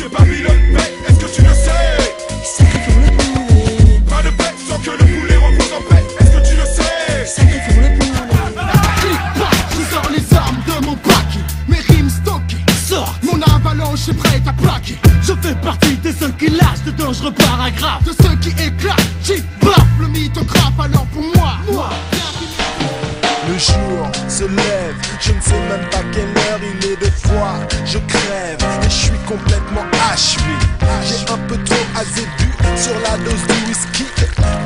que Babylone paye, est-ce que tu le sais? Pas de paix sans que le poulet repose en paix, est-ce que tu le sais? Je sors les armes de mon pack, mes rimes stockées. Sort, mon avalanche est prête à plaquer. Je fais partie de ceux qui lâchent de dangereux paragraphes. De ceux qui éclatent, j'y baffe le mythographe. Alors pour moi, moi, Le jour se lève, je ne sais même pas quelle heure il est de fois. Je crève et je suis complètement achevé. J'ai un peu trop azébu sur la dose du whisky.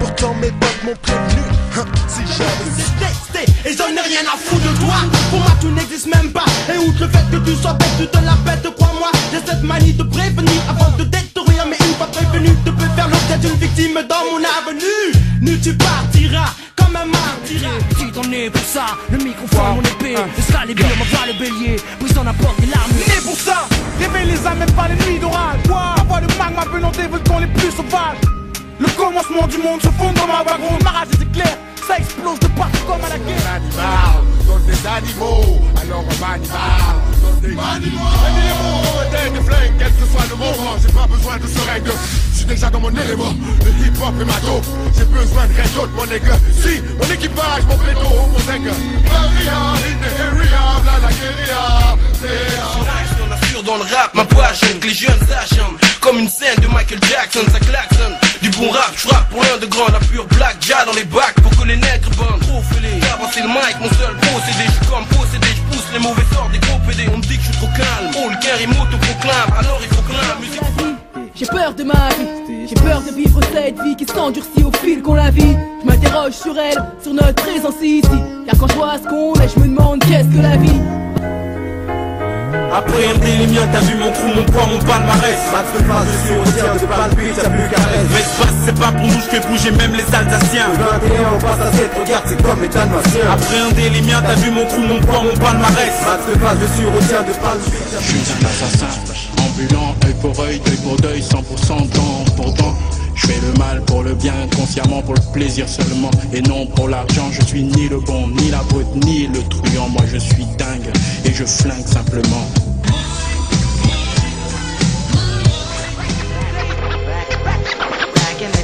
Pourtant mes potes m'ont prévenu. hein, si j'avais su. détesté et j'en ai rien à foutre de toi Pour moi tu n'existes même pas Et outre le fait que tu sois bête tu te la pètes crois-moi J'ai cette manie de prévenir avant de détruire Mais une fois prévenu tu peux faire l'objet d'une victime dans mon avenue Nu tu partiras martyr Si t'en es pour ça, le microphone, mon épée. Excalibur, m'envoie le bélier. Brisant n'importe quelle arme Né pour ça. Réveille les âmes même pas les nuits d'orage. La voix de magma venant des volcans les plus sauvages. Le commencement du monde se fond dans ma wagon. Ma rage est éclair, ça explose de partout comme à la guerre. Animal, donne des animaux, alors on m'animal, donne des animaux, animaux, des, des flingues, quel que soit le moment, j'ai pas besoin de seringue, je suis déjà dans mon élément, le hip hop est ma dope, j'ai besoin de rien d'autre, mon nègre, si, mon équipage, mon péto, mon Maria, in the area, bla la guérilla, J'ai peur de ma vie, j'ai peur de vivre cette vie qui s'endurcit au fil qu'on la vit. Je m'interroge sur elle, sur notre présence ici. Car quand je vois ce qu'on est, je me demande qu'est-ce que la vie. Appréhender les miens, t'as vu mon trou, mon poids, mon palmarès Max de suis au tiers de palpite, y'a plus qu'à reste. L'espace c'est pas pour nous, je fais bouger même les Alsaciens 21, on passe à 7, regarde, c'est comme les Dalmatiens. Appréhender les miens, t'as vu mon trou, mon poids, mon palmarès Max de suis au tiers de palpite, y'a Je suis un assassin, ambulant, œil pour œil, deuil pour deuil, 100% temps pour temps. Je fais le mal pour le bien, consciemment pour le plaisir seulement, et non pour l'argent. Je suis ni le bon, ni la brute, ni le truand. Moi je suis dingue, et je flingue simplement.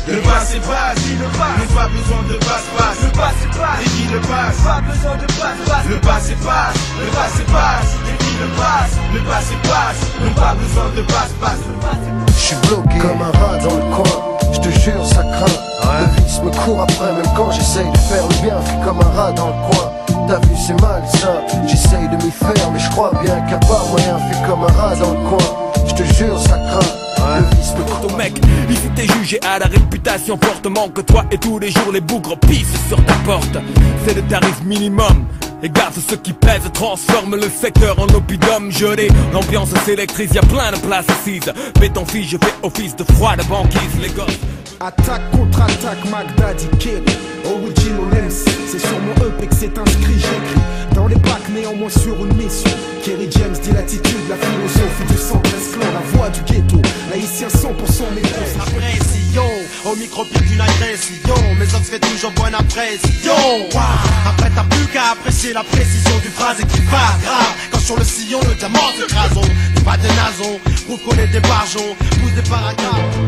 Le passé passe, le passe, pas besoin de passe-passe. Le passé passe, et qui le passe, pas besoin de passe-passe. Le passé passe, le passé passe, et qui le passe, passé passe, non pas besoin de passe-passe. Je suis bloqué comme un rat dans le coin. Je te jure, ça craint. Le vice me court après, même quand j'essaye de faire le bien. Fais comme un rat dans le coin. T'as vu, c'est mal ça. J'essaye de m'y faire, mais je crois bien qu'à part moyen, fais comme un rat dans le coin. Je te jure, ça craint. Le vice me court mec, ici t'es jugé à la réputation fortement que toi et tous les jours les bougres pissent sur ta porte. C'est le tarif minimum. Et garde ceux qui pèsent, transforme le secteur en oppidum gelé. L'ambiance s'électrise, y a plein de places assises. Béton fille, je fais office de froid de banquise, les gosses. Attaque contre attaque, Magdadi Kid Original MC, c'est sur mon EP que c'est inscrit, j'écris. Dans les bacs, néanmoins sur une mission. Kerry James dit l'attitude, la philosophie du centre clan La voix du ghetto, laïcien 100% métros Appréciation, au micro-pied d'une agression. Mes hommes fait toujours bonne appréciation. Après t'as plus qu'à apprécier la précision du phrase et qui va grave Quand sur le sillon le diamant s'écrase N'est pas des nasons, prouve qu'on est des barjons Pousse des paragraphes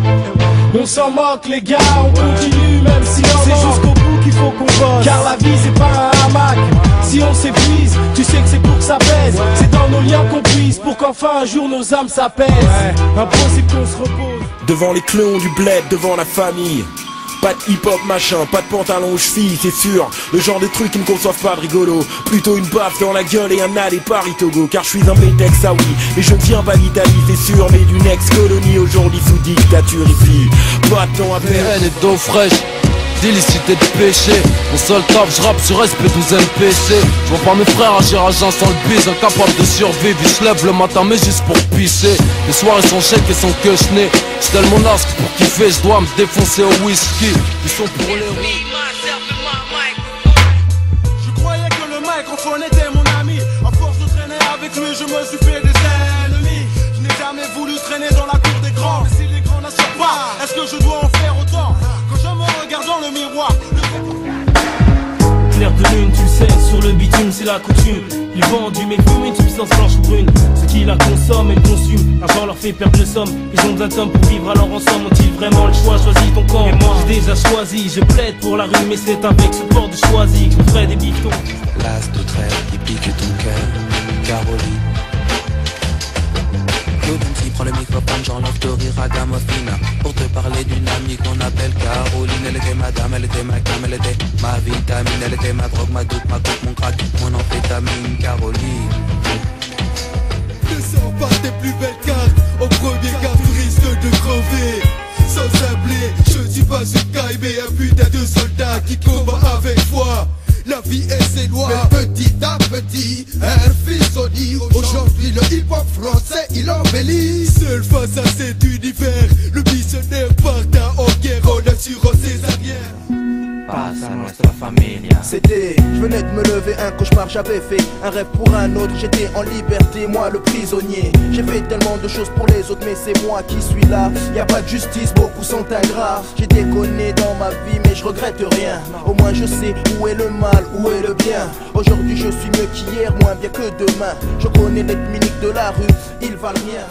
On s'en moque les gars, on continue même si on C'est jusqu'au bout qu'il faut qu'on bosse. Car la vie c'est pas un hamac. Si on s'épuise, tu sais que c'est pour que ça pèse. C'est dans nos liens qu'on puise pour qu'enfin un jour nos âmes s'apaisent. Impossible qu'on se repose. Devant les clowns du bled, devant la famille. Pas de hip-hop machin, pas de pantalon aux chevilles, c'est sûr. Le genre de trucs qui ne conçoivent pas de rigolo. Plutôt une baffe dans la gueule et un aller Paris Togo. Car je suis un Bétex, ah oui. Et je viens pas d'Italie, c'est sûr. Mais d'une ex-colonie aujourd'hui sous dictature ici. Pas de temps à perdre. fraîche d'illicité de péché. Mon seul taf, je rappe sur SP12 MPC Je vois pas mes frères agir à jeun sans le bise Incapable de survivre, ils se lèvent le matin mais juste pour pisser. Les soirées sont chèques et sont que Je tellement nasque pour kiffer, je dois me défoncer au whisky. Ils sont pour les Je croyais que le microphone était mon ami. À force de traîner avec lui, je me suis fait des ennemis. Je n'ai jamais voulu traîner dans la cour des grands. Mais si les grands n'assurent pas, est-ce que je dois en faire autant? Dans le miroir, le Clair de lune, tu sais, sur le bitume, c'est la coutume. Ils vendent du fument une substance blanche ou brune. Ceux qui la consomment et le consument, l'argent leur fait perdre le somme. Ils ont besoin de somme pour vivre, alors ensemble ont-ils vraiment le choix? Choisis ton camp. Et moi, j'ai déjà choisi, je plaide pour la rue, mais c'est avec ce port de choisi que je ferai des bifetons. L'as de trait qui pique ton cœur, Caroline. Claudine prend le microphone, j'enlève de rire à te parler d'une amie qu'on appelle Caroline. Elle était ma dame, elle était ma cam, elle était ma vitamine. Elle était ma drogue, ma doute, ma coupe, mon crack, mon amphétamine Caroline. Ne sors pas tes plus belles c'était, je venais de me lever, un cauchemar j'avais fait Un rêve pour un autre, j'étais en liberté, moi le prisonnier. J'ai fait tellement de choses pour les autres mais c'est moi qui suis là. Y a pas de justice, beaucoup sont ingrats. J'ai déconné dans ma vie mais je regrette rien. Au moins je sais où est le mal, où est le bien. Aujourd'hui je suis mieux qu'hier, moins bien que demain. Je connais les miniques de la rue, ils valent rien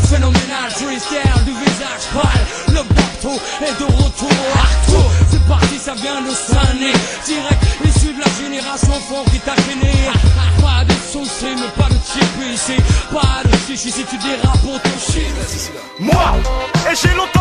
phénoménal freestyle du visage pâle. Le bateau est de retour Arthur C'est parti ça vient de Sané Direct issu de la génération fort qui t'a fini Pas de soucis mais pas de chip ici. Pas de chichi si tu dérapes pour ton shit Moi Et j'ai longtemps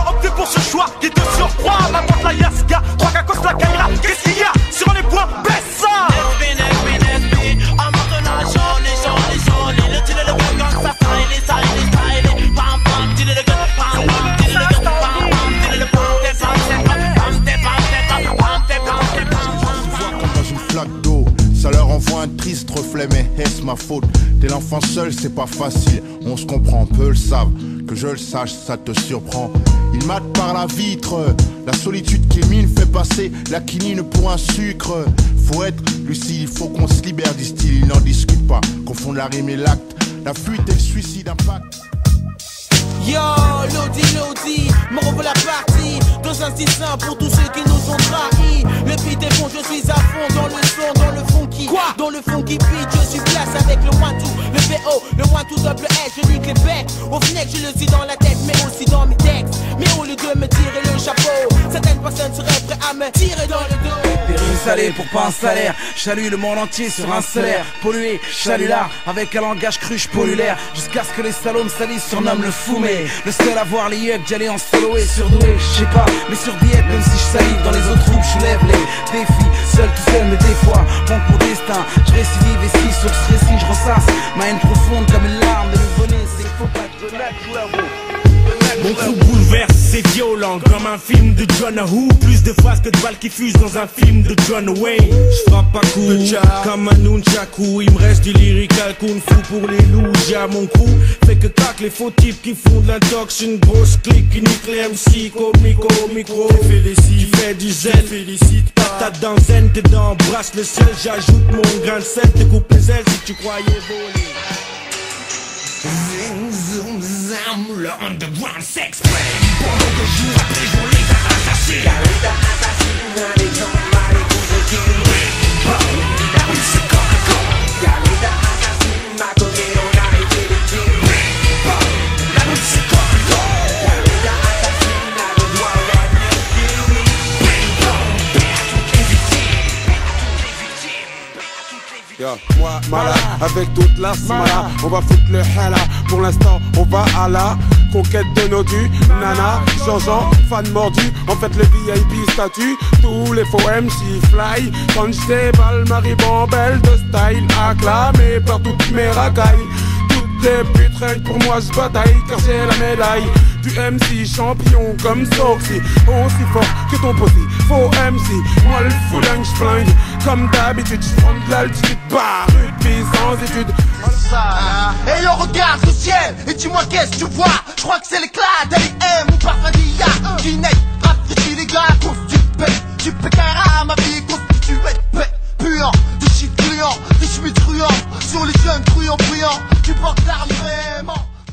T'es l'enfant seul, c'est pas facile. On se comprend, peu le savent. Que je le sache, ça te surprend. Il mate par la vitre. La solitude qui mine fait passer la quinine pour un sucre. Faut être lucide, il faut qu'on se libère, disent-ils. Ils n'en discutent pas. Confondent la rime et l'acte. La fuite et le suicide impact. Yo, Lodi, Lodi, me revoilà partie Pour tous ceux qui nous ont trahis. Est bon, je suis à fond dans le son, dans le funky Quoi? Dans le funky beat, je suis place avec le one two Le VO, le one two double S, je nique les becs Au final, je le dis dans la tête, mais aussi dans mes textes. Mais au lieu de me tirer le chapeau Certaines personnes seraient prêtes à me tirer dans le dos Salées pour pas un salaire. Chalut le monde entier sur un salaire Pollué, chalut là, avec un langage cruche polulaire Jusqu'à ce que les salauds me salissent, surnomment le fumé. Le seul à voir les yeux j'allais en solo et surdoué, je sais pas, mais sur diète, même si je salive dans les autres groupes, je lève les défis, seul tout seul, mais des fois, manque mon destin, je récidive et si sur ce récit, je ressasse ma haine profonde comme une larme de nouveau-né, c'est qu'il faut pas que je mon coup bouleverse, c'est violent comme un film de John Who. Plus de phrases que de balles qui fusent dans un film de John Wayne. Je frappe pas coup comme un nunchaku. Il me reste du lyrical kung fu pour les loups J'ai à mon coup. Fait que cac les faux types qui font de l'intox. Une grosse clique qui nique les MC comico micro. Félicite, qui fait du zen. Félicite pas. Ta dans zen, t'es dans brasse le sel J'ajoute mon grain de sel, te coupe les ailes si tu croyais voler Zing, zoom, zam, le underground sex play Pendant que jour après jour les Avec toute la smala, on va foutre le hala. Pour l'instant, on va à la conquête de nos dus. Nana, Jean-Jean, fan mordu, en fait le VIP statut. Tous les faux MC fly, quand j'déballe ma ribambelle de style acclamé par toutes mes racailles. Toutes les putes, pour moi je bataille, car j'ai la médaille du MC champion comme Soxy. Aussi fort que ton posi, faux MC Moi le fouling j'flingue comme d'habitude, je prends de l'altitude par rugby sans étude. Et on regarde le ciel et dis-moi qu'est-ce que tu vois. Je crois que c'est l'éclat d'Ali M ou parfum d'IA. Guinée, rap, les gars, constitué. Tu pécara, ma vie est constituée de paix. Puant, de shit gluant, des chemins. Sur les jeunes truands bruyants, tu portes l'arme vraiment.